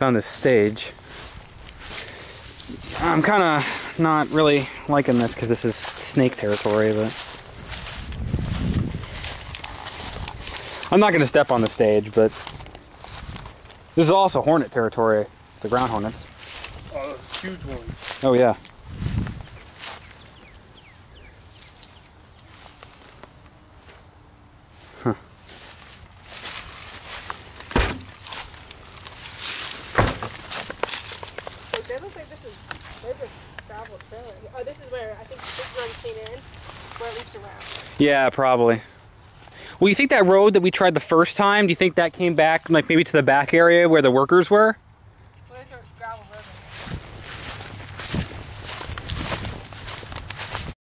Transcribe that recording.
found this stage. I'm kind of not really liking this because this is snake territory, but I'm not going to step on the stage, but this is also hornet territory, the ground hornets. Oh, those huge ones. Oh yeah. Like, they look like this is they just gravel trail. Oh, this is where I think this runs clean in, where it loops around. Yeah, probably. Well, you think that road that we tried the first time, do you think that came back, like maybe to the back area where the workers were?